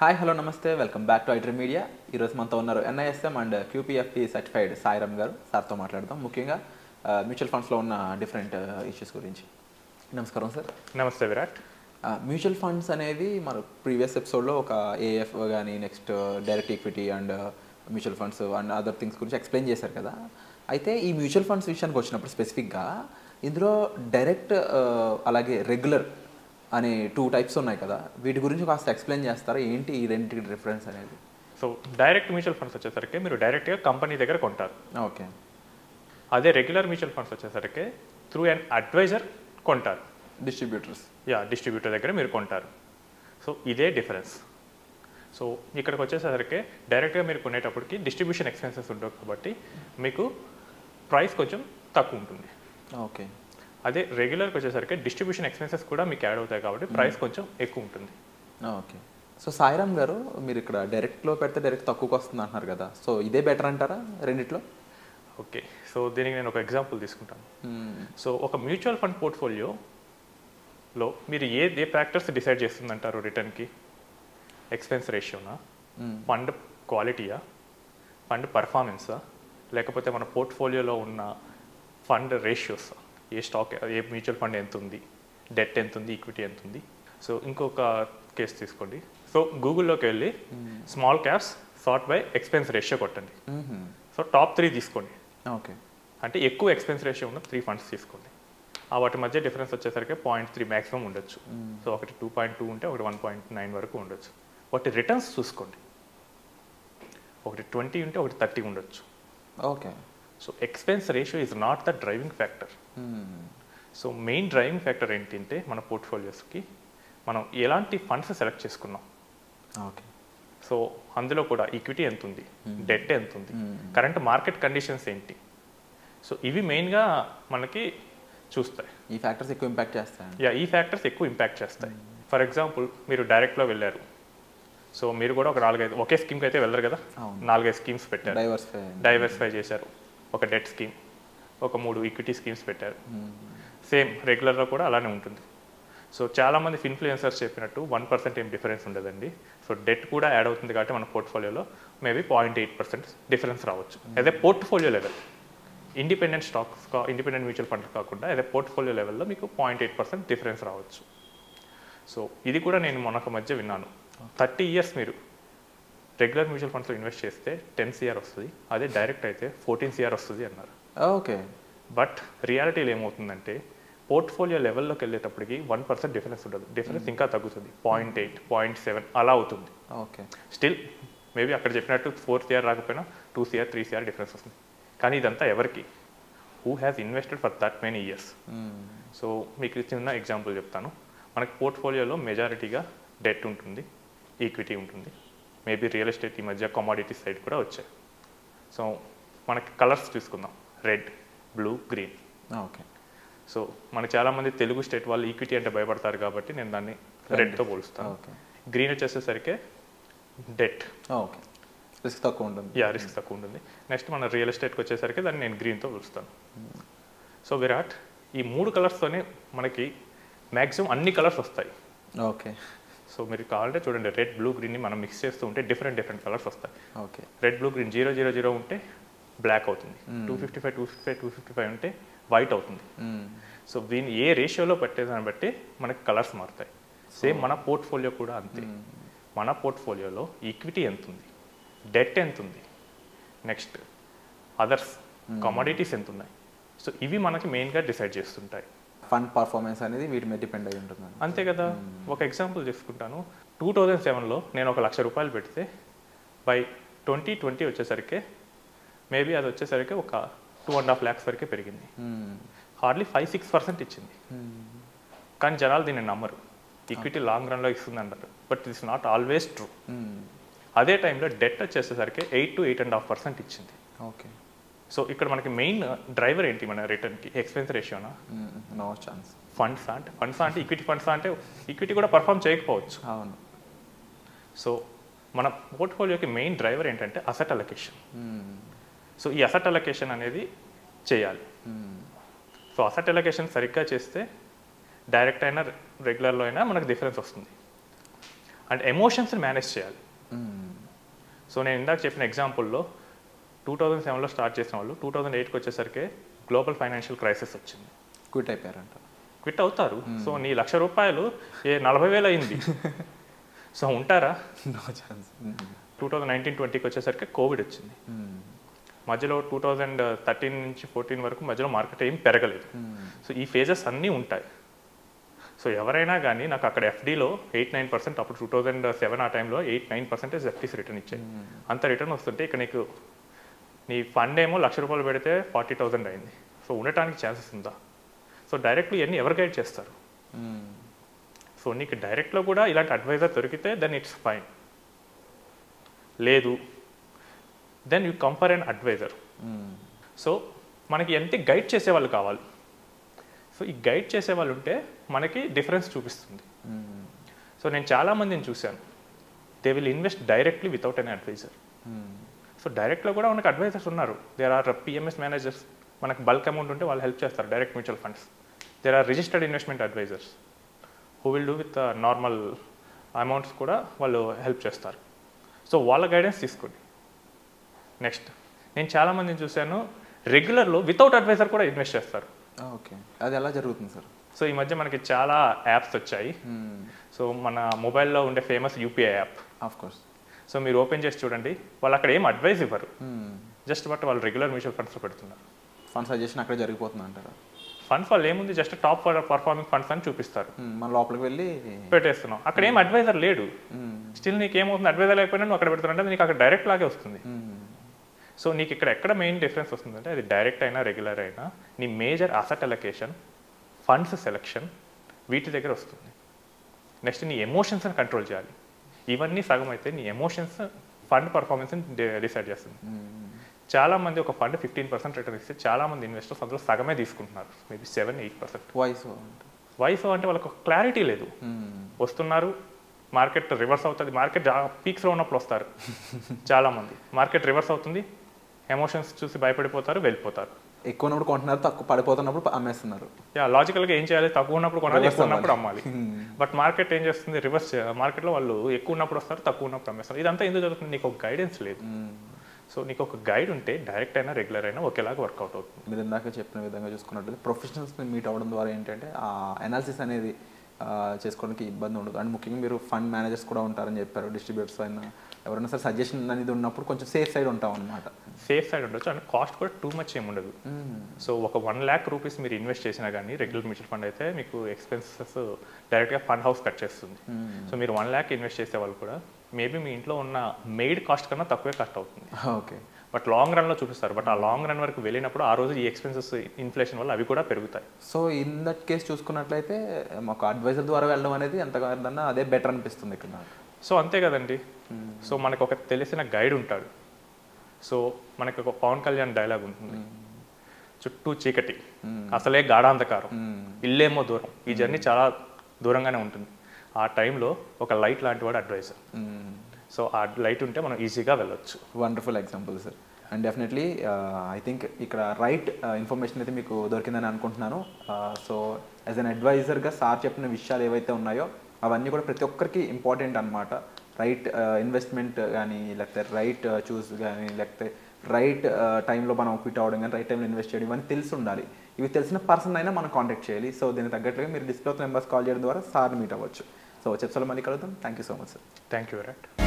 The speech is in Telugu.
హాయ్ హలో నమస్తే. వెల్కమ్ బ్యాక్ టు ఐటర్ మీడియా ఈరోజు మనతో ఉన్నారు NISM and QPFP certified Sairam గారు. సార్తో మాట్లాడదాం. ముఖ్యంగా మ్యూచువల్ ఫండ్స్లో ఉన్న డిఫరెంట్ ఇష్యూస్ గురించి. నమస్కారం సార్. నమస్తే విరాట్. మ్యూచువల్ ఫండ్స్ అనేవి మన ప్రీవియస్ ఎపిసోడ్లో ఒక ఏఎఫ్ కానీ next direct equity and mutual funds and other things గురించి ఎక్స్ప్లెయిన్ చేశారు కదా. అయితే ఈ మ్యూచువల్ ఫండ్స్ విషయానికి వచ్చినప్పుడు స్పెసిఫిక్గా ఇందులో డైరెక్ట్ అలాగే రెగ్యులర్ అనే టూ టైప్స్ ఉన్నాయి కదా. వీటి గురించి కాస్త ఎక్స్ప్లెయిన్ చేస్తారా? ఏంటి ఈ రెండింటికి డిఫరెన్స్ అనేది? సో డైరెక్ట్ మ్యూచువల్ ఫండ్స్ వచ్చేసరికి మీరు డైరెక్ట్గా కంపెనీ దగ్గర కొంటారు. ఓకే. అదే రెగ్యులర్ మ్యూచువల్ ఫండ్స్ వచ్చేసరికి త్రూ అన్ అడ్వైజర్ కొంటారు. డిస్ట్రిబ్యూటర్స్ యా డిస్ట్రిబ్యూటర్ దగ్గర మీరు కొంటారు. సో ఇదే డిఫరెన్స్ సో ఇక్కడికి వచ్చేసరికి డైరెక్ట్గా మీరు కొనేటప్పటికి డిస్ట్రిబ్యూషన్ ఎక్స్పెన్సెస్ ఉండవు కాబట్టి మీకు ప్రైస్ కొంచెం తక్కువ ఉంటుంది. ఓకే. అదే రెగ్యులర్కి వచ్చేసరికి డిస్ట్రిబ్యూషన్ ఎక్స్పెన్సెస్ కూడా మీకు యాడ్ అవుతాయి కాబట్టి ప్రైస్ కొంచెం ఎక్కువ ఉంటుంది. ఓకే. సో సాయిరామ్ గారు మీరు ఇక్కడ డైరెక్ట్లో పెడితే డైరెక్ట్ తక్కువకి వస్తుంది అంటున్నారు కదా. సో ఇదే బెటర్ అంటారా రెండిట్లో? ఓకే. సో దీనికి నేను ఒక ఎగ్జాంపుల్ తీసుకుంటాను. సో ఒక మ్యూచువల్ ఫండ్ పోర్ట్ఫోలియోలో మీరు ఏ ఏ ఫ్యాక్టర్స్ డిసైడ్ చేస్తుందంటారు రిటర్న్కి ఎక్స్పెన్స్ రేషియోనా ఫండ్ క్వాలిటీయా ఫండ్ పర్ఫార్మెన్సా లేకపోతే మన పోర్ట్ఫోలియోలో ఉన్న ఫండ్ రేషియోస్ ఏ స్టాక్ ఏ మ్యూచువల్ ఫండ్ ఎంత ఉంది డెట్ ఎంత ఉంది ఈక్విటీ ఎంత ఉంది. సో ఇంకొక కేసు తీసుకోండి. సో గూగుల్లోకి వెళ్ళి small caps sort by expense ratio కొట్టండి. సో టాప్ త్రీ తీసుకోండి. ఓకే. అంటే ఎక్కువ ఎక్స్పెన్స్ రేషియో ఉన్న త్రీ ఫండ్స్ తీసుకోండి. ఆ వాటి మధ్య డిఫరెన్స్ వచ్చేసరికి పాయింట్ త్రీ మ్యాక్సిమం ఉండొచ్చు. సో ఒకటి టూ పాయింట్ టూ ఉంటే ఒకటి వన్ పాయింట్ నైన్ వరకు ఉండొచ్చు. వాటి రిటర్న్స్ చూసుకోండి. ఒకటి ట్వంటీ ఉంటే ఒకటి థర్టీ ఉండొచ్చు. Okay. So expense ratio is not the driving factor so main driving factor ఏంటంటే మన పోర్ట్ఫోలియోస్కి మనం ఎలాంటి ఫండ్స్ సెలెక్ట్ చేసుకున్నాం. ఓకే. సో అందులో కూడా ఈక్విటీ ఎంత ఉంది డెట్ ఎంత ఉంది కరెంట్ మార్కెట్ కండిషన్స్ ఏంటి? సో ఇవి మెయిన్గా మనకి చూస్తాయి. ఈ ఫ్యాక్టర్స్ ఎక్కువ ఇంపాక్ట్ చేస్తాయండి. యా ఈ ఫ్యాక్టర్స్ ఎక్కువ ఇంపాక్ట్ చేస్తాయి. ఫర్ ఎగ్జాంపుల్ మీరు డైరెక్ట్లో వెళ్ళారు. సో మీరు కూడా ఒక నాలుగైదు ఒకే స్కీమ్కి అయితే వెళ్ళరు కదా. నాలుగైదు స్కీమ్స్ పెట్టారు. డైవర్సిఫై డైవర్సిఫై చేశారు. ఒక డెట్ స్కీమ్. ఒక మూడు ఈక్విటీ స్కీమ్స్ పెట్టారు. సేమ్ రెగ్యులర్లో కూడా అలానే ఉంటుంది. సో చాలామంది ఇన్ఫ్లుయెన్సర్స్ చెప్పినట్టు వన్ పర్సెంట్ ఏం డిఫరెన్స్ ఉండదండి. సో డెట్ కూడా యాడ్ అవుతుంది కాబట్టి మన పోర్ట్ఫోలియోలో maybe point eight percent difference రావచ్చు. అదే portfolio level independent stocks independent mutual fund కాకుండా అదే పోర్ట్ఫోలియో లెవెల్లో మీకు పాయింట్ ఎయిట్ పర్సెంట్ డిఫరెన్స్ రావచ్చు. సో ఇది కూడా నేను మొన్నొక మధ్య విన్నాను. థర్టీ ఇయర్స్ మీరు రెగ్యులర్ మ్యూచువల్ ఫండ్స్లో ఇన్వెస్ట్ చేస్తే టెన్ సిఆర్ వస్తుంది. అదే డైరెక్ట్ అయితే ఫోర్టీన్ సిఆర్ వస్తుంది అన్నారు. ఓకే. బట్ రియాలిటీలో ఏమవుతుందంటే పోర్ట్ఫోలియో లెవెల్లోకి వెళ్ళేటప్పటికి వన్ పర్సెంట్ డిఫరెన్స్ ఉండదు. డిఫరెన్స్ ఇంకా తగ్గుతుంది. పాయింట్ ఎయిట్ పాయింట్ సెవెన్ అలా అవుతుంది. ఓకే. స్టిల్ మేబీ అక్కడ చెప్పినట్టు ఫోర్ సిఆర్ రాకపోయినా two CR three CR difference వస్తుంది. కానీ ఇదంతా ఎవరికి? Who has invested for that many years so మీకు చిన్న ఎగ్జాంపుల్ చెప్తాను. మనకి పోర్ట్ఫోలియోలో మెజారిటీగా డెట్ ఉంటుంది ఈక్విటీ ఉంటుంది. మేబీ రియల్ ఎస్టేట్ ఈ మధ్య కమాడిటీ సైడ్ కూడా వచ్చాయి. సో మనకి కలర్స్ తీసుకుందాం red blue green. Okay. So మనకి చాలామంది తెలుగు స్టేట్ వాళ్ళు ఈక్విటీ అంటే భయపడతారు కాబట్టి నేను దాన్ని రెడ్తో పోలుస్తాను. ఓకే. గ్రీన్ వచ్చేసేసరికి డెట్. ఓకే. రిస్క్ తక్కువ ఉంటుంది. యా రిస్క్ తక్కువ ఉంటుంది. నెక్స్ట్ మన రియల్ ఎస్టేట్కి వచ్చేసరికి దాన్ని నేను గ్రీన్తో పిలుస్తాను. సో విరాట్ ఈ మూడు కలర్స్తోనే మనకి మ్యాక్సిమం అన్ని కలర్స్ వస్తాయి. ఓకే. సో మీరు కావాలంటే చూడండి రెడ్ బ్లూ గ్రీన్ని మనం మిక్స్ చేస్తూ ఉంటే డిఫరెంట్ డిఫరెంట్ కలర్స్ వస్తాయి. Okay. Red blue green zero zero zero ఉంటే బ్లాక్ అవుతుంది. Two fifty five two fifty five two fifty five ఉంటే వైట్ అవుతుంది. సో దీన్ని ఏ రేషియోలో పెట్టేదాన్ని బట్టి మనకి కలర్స్ మారుతాయి. సేమ్ మన పోర్ట్ఫోలియో కూడా అంతే. మన పోర్ట్ఫోలియోలో ఈక్విటీ ఎంత ఉంది డెట్ ఎంత ఉంది నెక్స్ట్ అదర్స్ కమోడిటీస్ ఎంత ఉన్నాయి సో ఇవి మనకి మెయిన్గా డిసైడ్ చేస్తుంటాయి. ఫండ్ పర్ఫార్మెన్స్ అనేది వీటి మీద డిపెండ్ అయి ఉంటుంది అంతే. కదా? ఒక ఎగ్జాంపుల్ తీసుకుంటాను. టూ థౌజండ్ సెవెన్లో నేను ఒక లక్ష రూపాయలు పెడితే బై ట్వంటీ ట్వంటీ వచ్చేసరికి మేబీ అది వచ్చేసరికి ఒక టూ అండ్ హాఫ్ ల్యాక్స్ వరకే పెరిగింది. హార్డ్లీ ఫైవ్ సిక్స్ పర్సెంట్ ఇచ్చింది. కానీ జనాలు దీన్ని నమ్మరు. ఈక్విటీ లాంగ్ రన్లో ఇస్తుంది అంటారు but it's not always true అదే టైంలో డెట్ వచ్చేసరికి eight to eight and half percent ఇచ్చింది. ఓకే సో ఇక్కడ మనకి మెయిన్ డ్రైవర్ ఏంటి మన రిటర్న్కి ఎక్స్పెన్స్ రేషియోనా నో? ఛాన్స్ ఫండ్స్ అంటే ఫండ్స్ అంటే ఈక్విటీ ఫండ్స్ అంటే ఈక్విటీ కూడా పర్ఫామ్ చేయకపోవచ్చు. అవును. సో మన పోర్ట్ఫోలియోకి మెయిన్ డ్రైవర్ ఏంటంటే అసెట్ అలొకేషన్ సో ఈ అసెట్ అలొకేషన్ అనేది చేయాలి. సో అసెట్ అలొకేషన్ సరిగ్గా చేస్తే డైరెక్ట్ అయినా రెగ్యులర్లో అయినా మనకు డిఫరెన్స్ వస్తుంది. అండ్ ఎమోషన్స్ని మేనేజ్ చేయాలి. సో నేను ఇందాక చెప్పిన ఎగ్జాంపుల్లో టూ థౌజండ్ సెవెన్లో స్టార్ట్ చేసిన వాళ్ళు టూ థౌజండ్ ఎయిట్కి వచ్చేసరికి గ్లోబల్ ఫైనాన్షియల్ క్రైసిస్ వచ్చింది. క్విట్ అయిపోయారంట. క్విట్ అవుతారు. సో నీ లక్ష రూపాయలు ఏ నలభై వేలు అయింది. సో ఉంటారా? No chance two thousand nineteen ట్వంటీకి వచ్చేసరికి కోవిడ్ వచ్చింది. మధ్యలో టూ థౌజండ్ థర్టీన్ నుంచి ఫోర్టీన్ వరకు మధ్యలో మార్కెట్ ఏం పెరగలేదు. సో ఈ ఫేజెస్ అన్నీ ఉంటాయి. సో ఎవరైనా కానీ నాకు అక్కడ ఎఫ్డీలో ఎయిట్ నైన్ పర్సెంట్ అప్పుడు టూ థౌజండ్ సెవెన్ ఆ టైంలో eight nine percentage FDs return ఇచ్చాయి. అంత రిటర్న్ వస్తుంటే ఇక నీకు నీ ఫండ్ ఏమో లక్ష రూపాయలు పెడితే ఫార్టీ థౌసండ్ అయింది. సో ఉండటానికి ఛాన్సెస్ ఉందా? సో డైరెక్ట్లీ ఇవన్నీ ఎవరు గైడ్ చేస్తారు? సో నీకు డైరెక్ట్లో కూడా ఇలాంటి అడ్వైజర్ దొరికితే దెన్ ఇట్స్ ఫైన్ లేదు then you compare and advisor so మనకి ఎంత గైడ్ చేసేవాళ్ళు కావాలి? సో ఈ గైడ్ చేసేవాళ్ళు ఉంటే మనకి డిఫరెన్స్ చూపిస్తుంది. సో నేను చాలామందిని చూశాను. They will invest directly without an advisor so డైరెక్ట్లో కూడా మనకు అడ్వైజర్స్ ఉన్నారు. దేర్ ఆర్ పిఎంఎస్ మేనేజర్స్ మనకు బల్క్ అమౌంట్ ఉంటే వాళ్ళు హెల్ప్ చేస్తారు direct mutual funds there are registered investment advisors who will do with normal amounts కూడా వాళ్ళు హెల్ప్ చేస్తారు. సో వాళ్ళ గైడెన్స్ తీసుకోండి. నెక్స్ట్. నేను చాలామందిని చూశాను రెగ్యులర్లో వితౌట్ అడ్వైజర్ కూడా ఇన్వెస్ట్ చేస్తారు. ఓకే. అది ఎలా జరుగుతుంది సార్? సో ఈ మధ్య మనకి చాలా యాప్స్ వచ్చాయి. సో మన మొబైల్లో ఉండే famous UPI app of course so మీరు ఓపెన్ చేసి చూడండి. వాళ్ళు అక్కడ ఏం అడ్వైస్ ఇవ్వరు. జస్ట్ బట్ వాళ్ళు రెగ్యులర్ మ్యూచువల్ ఫండ్స్లో పెడుతున్నారు. ఫండ్ సజెషన్ అక్కడే జరిగిపోతుంది అంటారా? ఫండ్స్ వాళ్ళు ఏముంది? జస్ట్ టాప్ పర్ఫార్మింగ్ ఫండ్స్ అని చూపిస్తారు. మన లోపలికి వెళ్ళి పెట్టేస్తున్నాం. అక్కడ ఏం అడ్వైజర్ లేడు. స్టిల్ నీకు ఏమవుతుంది అడ్వైజర్ లేకపోయినా నువ్వు అక్కడ పెడుతున్నా నీకు అక్కడ డైరెక్ట్ లాగే వస్తుంది. సో నీకు ఇక్కడ ఎక్కడ మెయిన్ డిఫరెన్స్ వస్తుందంటే అది డైరెక్ట్ అయినా రెగ్యులర్ అయినా నీ major asset allocation funds selection వీటి దగ్గర వస్తుంది. నెక్స్ట్ నీ ఎమోషన్స్ని కంట్రోల్ చేయాలి. ఇవన్నీ సగం అయితే నీ ఎమోషన్స్ ఫండ్ పర్ఫార్మెన్స్ని డిసైడ్ చేస్తుంది. Hmm. చాలా మంది ఒక ఫండ్ ఫిఫ్టీన్ పర్సెంట్ రిటర్న్ ఇస్తే చాలా మంది ఇన్వెస్టర్స్ అందులో సగమే తీసుకుంటున్నారు. మేబీ సెవెన్ ఎయిట్ పర్సెంట్ వాయిస్ వైఫ్ అంటే వాళ్ళకి క్లారిటీ లేదు. వస్తున్నారు మార్కెట్ రివర్స్ అవుతుంది. మార్కెట్ పీక్స్లో ఉన్నప్పుడు వస్తారు. చాలా మంది మార్కెట్ రివర్స్ అవుతుంది ఎమోషన్స్ చూసి భయపడిపోతారు వెళ్ళిపోతారు. ఎక్కువ ఉన్నప్పుడు కొంటున్నారు తక్కువ పడిపోతున్నప్పుడు అమ్మేస్తున్నారు. యా లాజికల్గా ఏం చేయాలి? తక్కువ ఉన్నప్పుడు కొనాలి ఎక్కువ ఉన్నప్పుడు. అమ్మాలి. బట్ మార్కెట్ ఏం చేస్తుంది? రివర్స్ మార్కెట్లో వాళ్ళు ఎక్కువ ఉన్నప్పుడు వస్తారు తక్కువ ఉన్నప్పుడు అమ్మేస్తారు. ఇదంతా ఎందుకు జరుగుతుంది? నీకు ఒక గైడెన్స్ లేదు. సో నీకు ఒక గైడ్ ఉంటే డైరెక్ట్ అయినా రెగ్యులర్ అయినా ఒకేలాగా వర్కౌట్ అవుతుంది. మీరు ఇందాక చెప్పిన విధంగా చూసుకున్నట్లయితే ప్రొఫెషనల్స్ని మీట్ అవ్వడం ద్వారా ఏంటంటే ఆ అనాలిసిస్ అనేది చేసుకోవడానికి ఇబ్బంది ఉండదు. అండ్ ముఖ్యంగా మీరు ఫండ్ మేనేజర్స్ కూడా ఉంటారని చెప్పారు డిస్ట్రిబ్యూటర్స్ అయినా. ఎవరైనా సరే సజెషన్ అనేది ఉన్నప్పుడు కొంచెం సేఫ్ సైడ్ ఉంటాం అనమాట సేఫ్ సైడ్ ఉండొచ్చు. అండ్ కాస్ట్ కూడా టూ మచ్ ఏమి ఉండదు. సో ఒక వన్ ల్యాక్ రూపీస్ మీరు ఇన్వెస్ట్ చేసినా కానీ రెగ్యులర్ మ్యూచువల్ ఫండ్ అయితే మీకు ఎక్స్పెన్సెస్ డైరెక్ట్గా ఫండ్ హౌస్ కట్ చేస్తుంది. సో మీరు వన్ ల్యాక్ ఇన్వెస్ట్ చేసే వాళ్ళు కూడా మేబీ మీ ఇంట్లో ఉన్న మెయిడ్ కాస్ట్ కన్నా తక్కువే కాస్ట్ అవుతుంది. ఓకే. బట్ లాంగ్ రన్లో చూపిస్తారు. బట్ ఆ లాంగ్ రన్ వరకు వెళ్ళినప్పుడు ఆ రోజు ఈ ఎక్స్పెన్సెస్ ఇన్ఫ్లేషన్ వల్ల అవి కూడా పెరుగుతాయి. సో ఇన్ దట్ కేస్ చూసుకున్నట్లయితే మాకు అడ్వైజర్ ద్వారా వెళ్ళడం అనేది ఎంత కాదన్నా అదే బెటర్ అనిపిస్తుంది ఇక్కడ సో అంతే కదండి. సో మనకు ఒక తెలిసిన గైడ్ ఉంటాడు. సో మనకి ఒక పవన్ కళ్యాణ్ డైలాగ్ ఉంటుంది. చుట్టూ చీకటి. అసలే గాఢాంధకారం. ఇల్లేమో దూరం. ఈ జర్నీ చాలా దూరంగానే ఉంటుంది. ఆ టైంలో ఒక లైట్ లాంటి వాడు అడ్వైజర్. సో ఆ లైట్ ఉంటే మనం ఈజీగా వెళ్ళొచ్చు. Wonderful example sir and definitely I think ఇక్కడ రైట్ ఇన్ఫర్మేషన్ uh, అయితే మీకు దొరికిందని అనుకుంటున్నాను. సో యాజ్ అన్ అడ్వైజర్గా సార్ చెప్పిన విషయాలు ఏవైతే ఉన్నాయో అవన్నీ కూడా ప్రతి ఒక్కరికి ఇంపార్టెంట్ అనమాట రైట్ ఇన్వెస్ట్మెంట్ కానీ లేకపోతే రైట్ చూస్ కానీ లేకపోతే రైట్ టైంలో uh, మనం క్విట్ అవ్వడం కానీ రైట్ టైంలో ఇన్వెస్ట్ చేయడం ఇవన్నీ తెలిసి ఉండాలి. ఇవి తెలిసిన పర్సన్ అయినా మనం కాంటాక్ట్ చేయాలి. సో దీనికి తగ్గట్టుగా మీరు డిస్ప్లే నెంబర్స్ కాల్ చేయడం ద్వారా సార్ మీట్ అవ్వచ్చు. సో చెప్సలో మళ్ళీ కలుద్దాం. Thank you so much sir thank you right